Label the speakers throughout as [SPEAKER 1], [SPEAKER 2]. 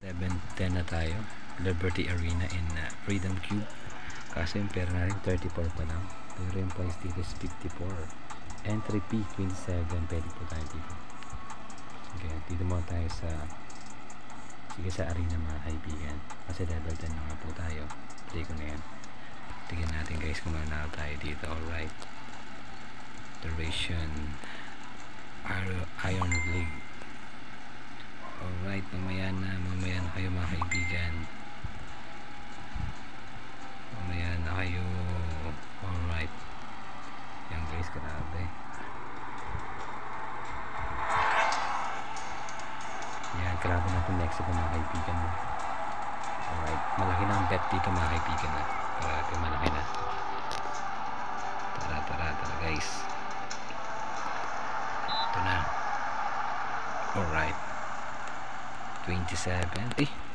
[SPEAKER 1] 7.10 na tayo. Liberty Arena in uh, Freedom Cube. Kasi yung pera natin 34 pa lang. Pero yung price dito is 54 entry fee 27 pwede po tayo dito. Okay dito muna tayo sa sige sa arena mga kaibigan. Kasi level 10 na nga po tayo. Play ko na yan. Tignan natin guys kung manalo tayo dito. Alright. Duration Iron League mamaya na, mamaya na kayo mga kaibigan. Mamaya na kayo. Alright. Yan guys, grabe. Yan, grabe natin Mexico mga kaibigan. Alright, malaki na ang bet dito mga kaibigan. Na. Grabe, malaki na. Tara, tara, tara guys. Ito na. Alright. 27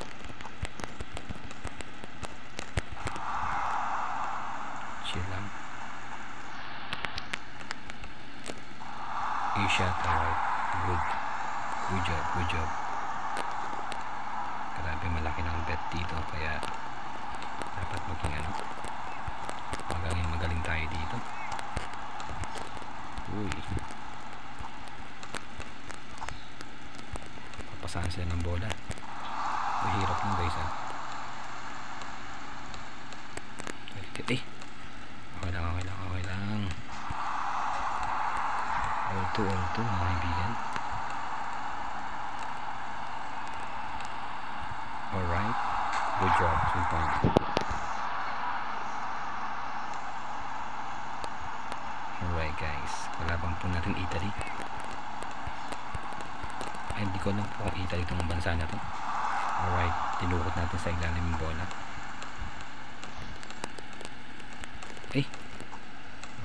[SPEAKER 1] papasahan sila ng bola. Mahirap lang guys ha eh. Okay lang okay lang okay lang. All to all to mga kaibigan. Alright good job 3 point alright guys. Kalaban po natin Italy ay hindi ko Italy itong bansa na to. Alright tinukot natin sa ilalim yung bola. Eh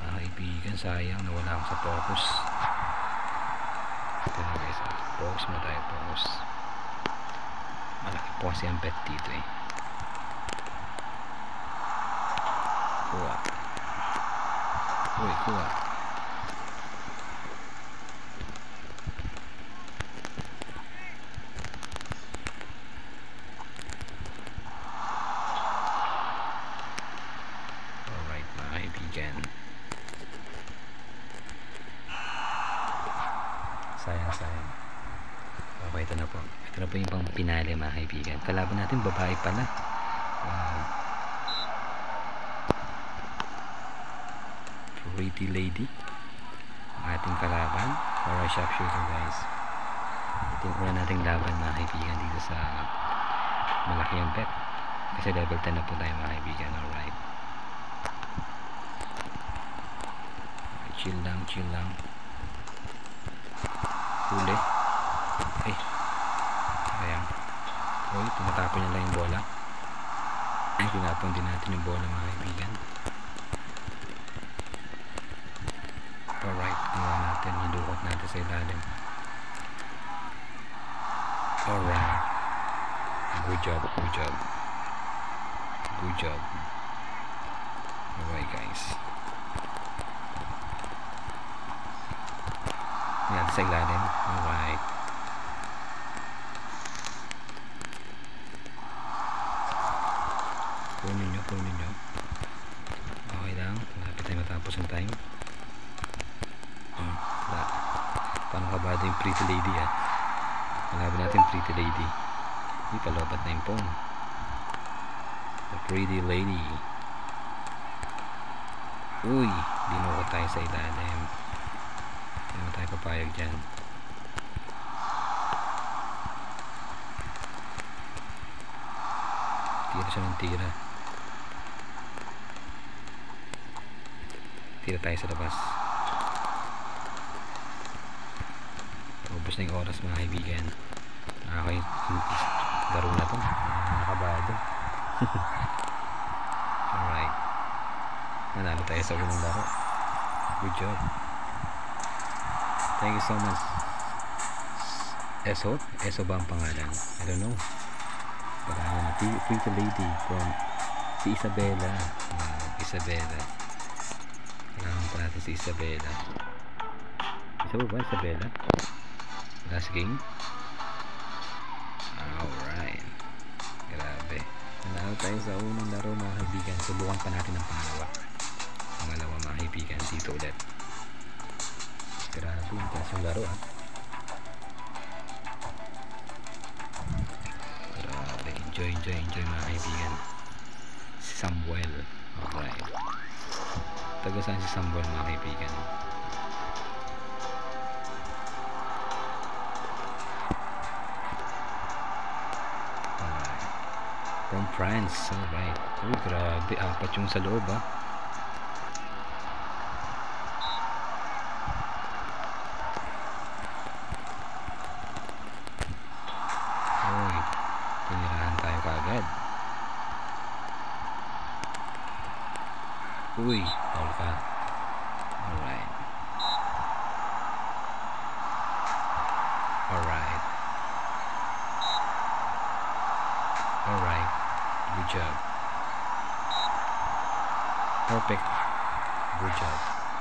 [SPEAKER 1] mga kaibigan sayang nawala ako sa focus. Ito na guys. Focus mo tayo focus. Malaki po kasi ang bet dito eh. Kuha. Uy kuha Alright mga kaibigan Sayang sayang Okay ito na po Ito na po yung pang pinali mga kaibigan Kalaban natin babae pala Wow Pretty lady Ang ating kalaban Alright sharpshooter guys Ito yung una nating laban mga kaibigan Dito sa malaki ang bet Kasi level 10 na po tayo mga kaibigan Alright chill lang, chill lang. Huli. Ay. Uy, tumatapon niya lang yung bola. Tinapon din natin yung bola mga kaibigan. Alright, ginawa natin. Hilukot natin sa ilalim. Alright. Good job, good job. Good job. Alright guys. Yan sa ilalim. Alright. Kunin nyo, kunin nyo. Okay lang. Malapit tayo matapos ang time. Hmm, wala. Paano kabado yung pretty lady ah. Malaban natin pretty lady. Hindi palobat na yung phone. The pretty lady. Uy, dinukot tayo sa ilalim. Hindi naman tayo papayag dyan. Tira siya ng tira. Tira tayo sa labas. Ubus na yung oras mga kaibigan. Nakaka yung laro na to. Nakakabado. Alright. Nanalo tayo sa unang laro. Good job. Thank you so much. Eso? Eso ba ang pangalan? I don't know. Na pretty lady from si Isabella. Wow, Isabella. Kailangan pa natin si Isabella. Isa ba ba Isabella? Last game? Alright. tayo sa unang laro mga kaibigan. Subukan pa natin ang pangalawa. Pangalawa mga kaibigan. Dito ulit. Grabe, yung laro ah. Grabe, enjoy, enjoy, enjoy mga kaibigan. Si Samuel. Alright. Taga saan si Samuel mga kaibigan? Alright. From France. Alright. Uy, grabe. Apat yung sa loob ah.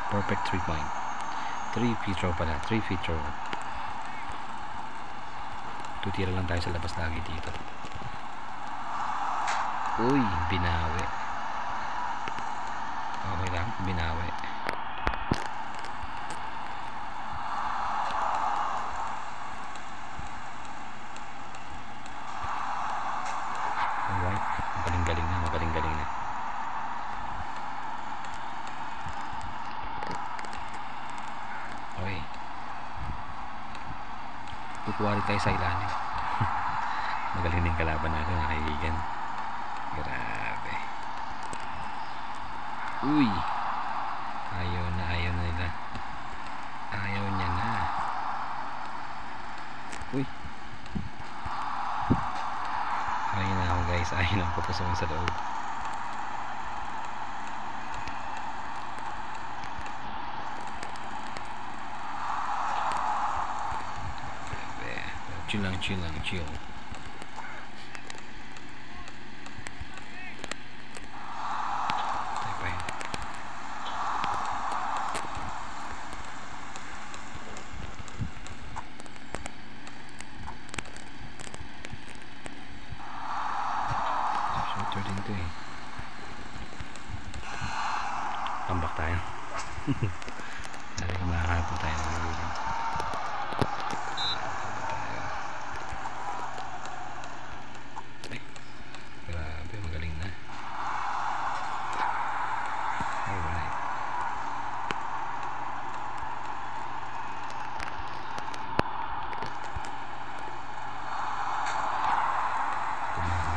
[SPEAKER 1] Perfect three point. Three free throw pala. Three free throw. Tutira lang tayo sa labas lagi dito. Uy, binawi. Okay lang, binawi. Alright, magaling-galing na, magaling-galing na. Okay. Kukuha rin tayo sa ilalim. magaling din kalaban natin mga kaibigan. Grabe. Uy! Ayaw na, ayaw na nila. Ayaw niya na. Uy! Ayaw na ako guys. Ayaw na ako papasokin sa loob. Grabe. Chill lang, chill lang, chill. Tayo pa yun. Shooter din to eh. Tambak tayo. Sabi ko makakapon tayo Bye.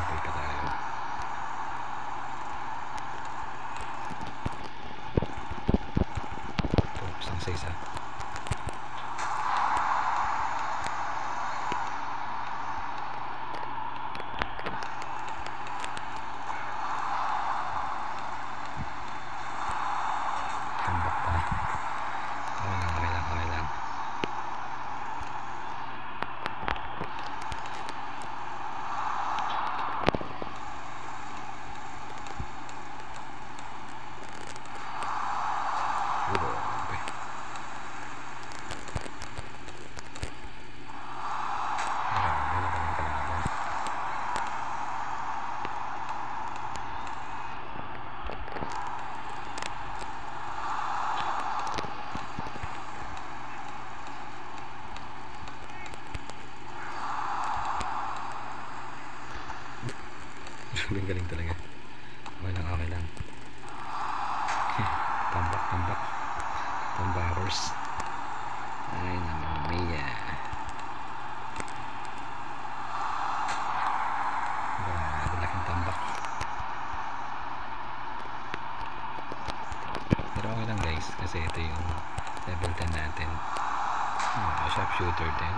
[SPEAKER 1] Galing galing talaga. Okay lang, okay lang. tambak, tambak. Tambakers. Ay, naman Mia. Grabe, laking tambak. Pero okay lang guys, kasi ito yung level 10 natin. Ah, sharpshooter din.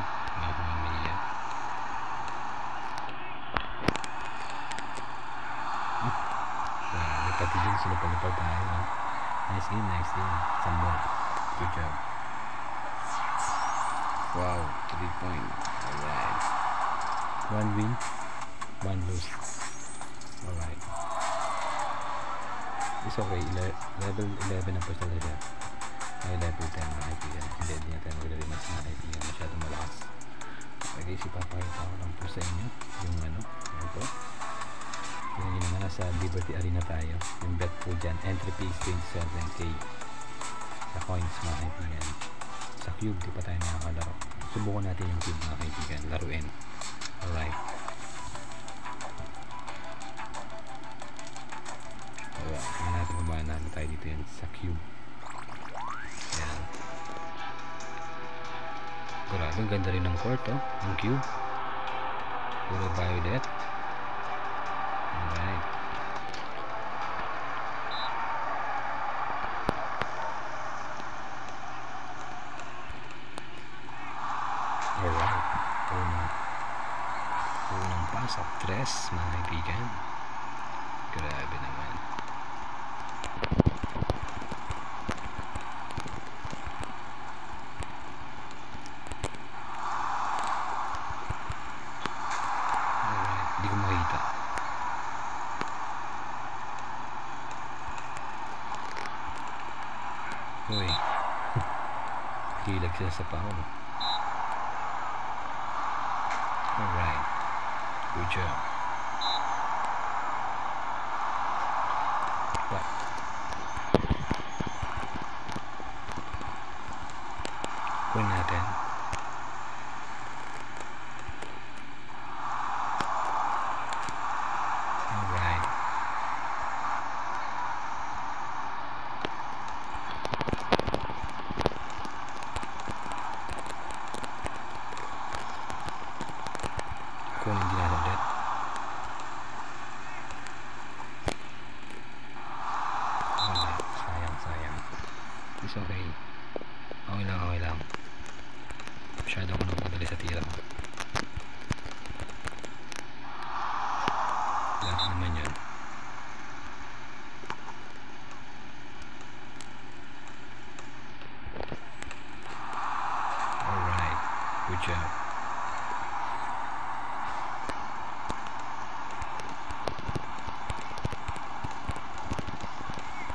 [SPEAKER 1] Nice game, nice game. Sambal. Good job. Wow, 3 point. Alright. One win, one lose. Alright. It's okay. Ele- level 11 na po sila nasa Liberty Arena tayo. Yung bet po dyan, entry fee is 27k sa coins mga kaibigan. Sa cube, di pa tayo nakakalaro. Subukan natin yung cube mga kaibigan, laruin. Alright. Alright, tingnan natin kung manalo tayo dito yan sa cube. Yan. Grabe, ganda rin ng court, oh. Ang cube. Puro violet. Sila sa pao. Alright. Good job. What? Kunin natin. Alright. Kunin din natin ulit. Wala. Sayang, sayang. It's okay. Okay lang, okay lang. Masyado ako nagmadali sa tira ko. Lang naman yun. Alright. Good job.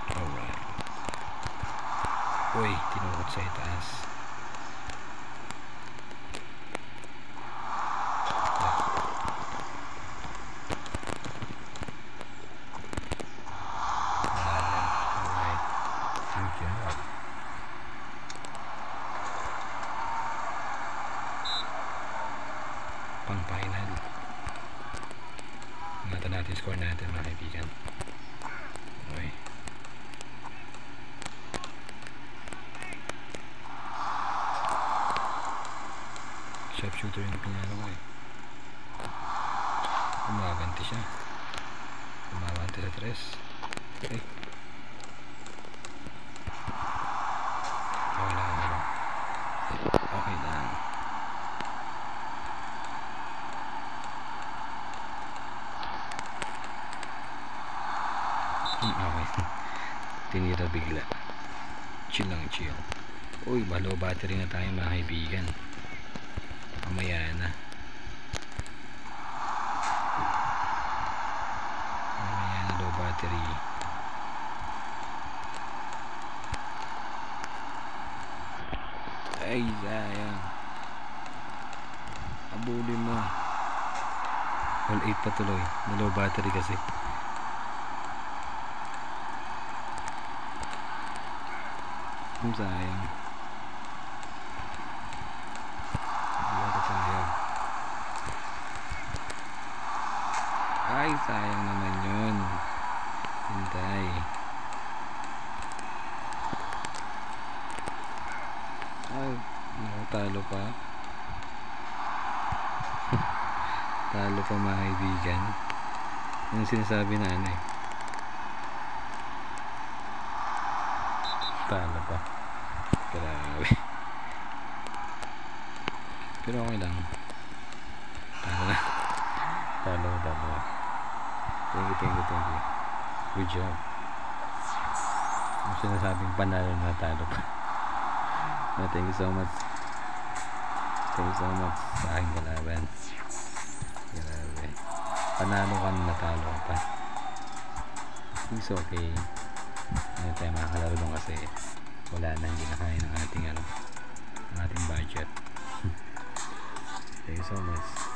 [SPEAKER 1] Alright. Uy, tinukot sa itaas. Alright. Good job. Pang final. Ingatan natin score natin mga kaibigan. Okay. Sharpshooter yung pinalo ko eh. Umaganti siya. Umaganti sa tres. Okay. Okay lang, okay lang. Okay lang. Okay. Tinira bigla. Chill lang, chill. Uy, low battery na tayo mga kaibigan. Mamaya na. Mamaya na low battery. Ay, sayang. Abulin mo. All 8 pa tuloy. Na low battery kasi. Ang sayang. Hindi ako sayang. Ay, sayang naman yun. Hintay. Ay, nakatalo pa. Talo pa mga kaibigan. Yung sinasabi na ano eh. Talo pa. Grabe. Pero okay lang. Talo na. Talo, talo. Thank you, thank you, thank you. Good job. Yung sinasabing panalo na talo pa. No, thank you so much. Thank you so much sa aking kalaban. Grabe. Panalo ka na natalo ka pa. It's okay. Hindi tayo makakalaro doon kasi wala na hindi na kaya ng ating ano ng ating budget. thank you so much.